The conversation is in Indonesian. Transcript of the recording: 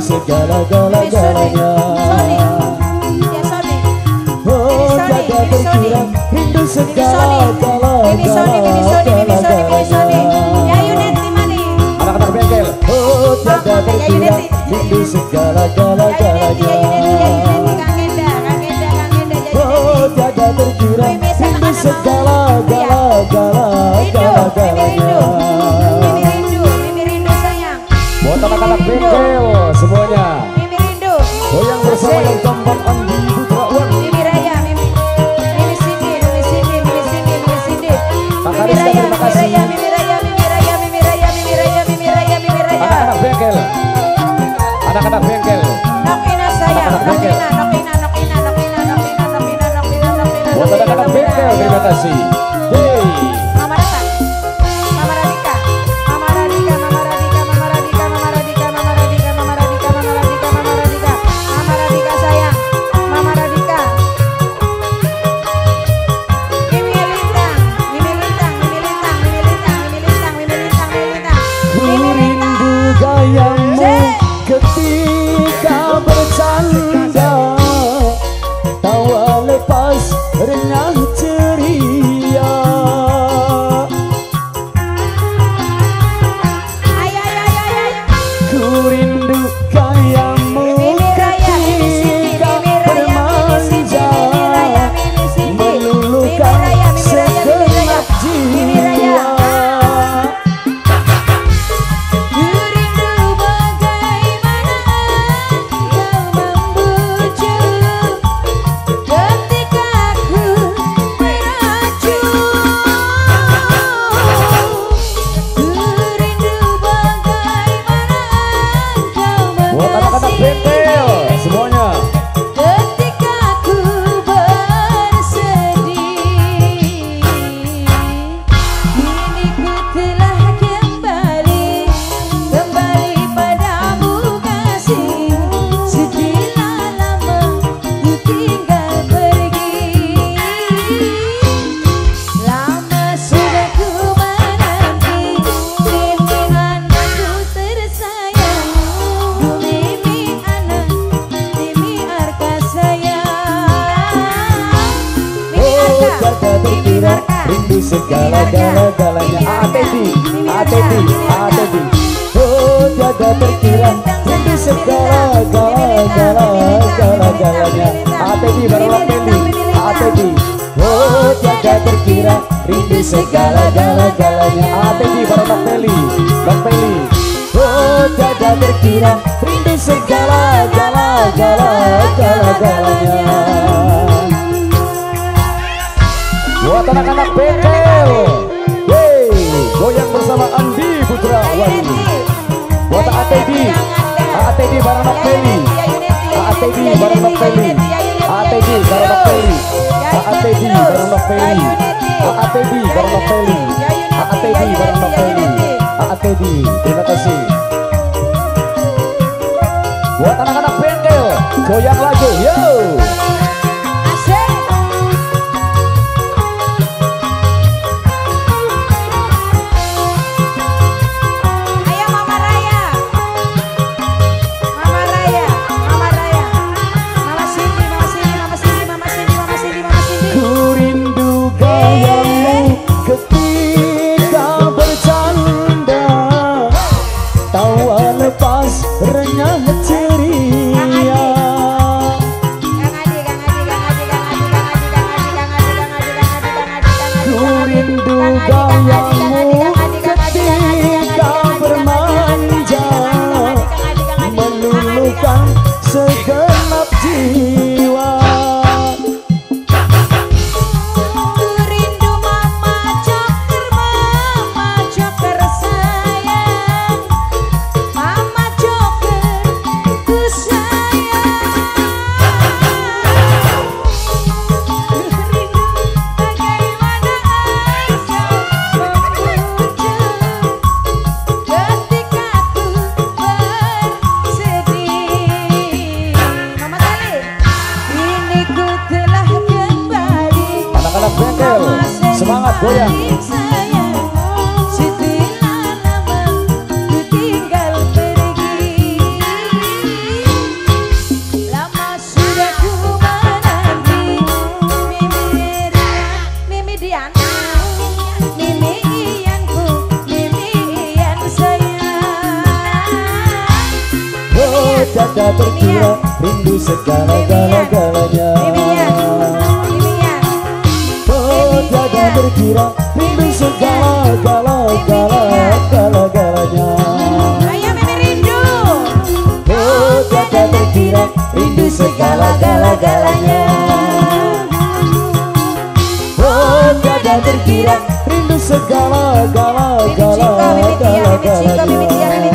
segala-galanya Oh, tak ada berkurang Hindu segala-galanya see. Surya rindu segala gala galanya Atebi, Atebi, Atebi oh tiada terkira rindu segala gala gala gala galanya Atebi barang ateti Atebi oh tiada terkira rindu segala gala galanya Atebi barang ateti ateti oh tiada terkira rindu segala gala gala gala galanya Buat anak-anak bengkel Yeay Goyang bersama Andi Putra Wahyu. Buat ATD ATD barang Nokpeli ATD barang Nokpeli ATD barang Nokpeli ATD barang Nokpeli ATD barang Nokpeli ATD barang Nokpeli ATD terima kasih. Buat anak-anak bengkel Goyang lagi, Yo. Oh, terkira rindu segala-gala-galanya Miminya, miminya. Oh tiada terkira rindu segala-gala-gala-gala-galanya Ayo Mimi rindu. Oh tiada terkira rindu segala-gala-galanya Oh tiada terkira rindu Mimi Cika, Mimi Tia, Mimi